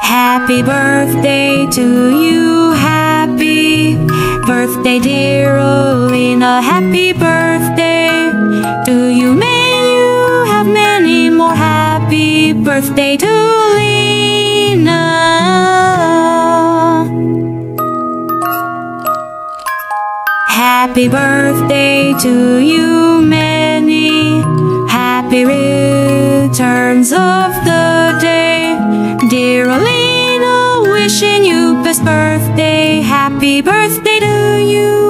Happy birthday to you, happy birthday, dear Aleena. Happy birthday to you. May you have many more. Happy birthday to Lena. Happy birthday to you, spirit returns of the day. Dear Aleena, wishing you best birthday. Happy birthday to you.